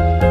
Bye.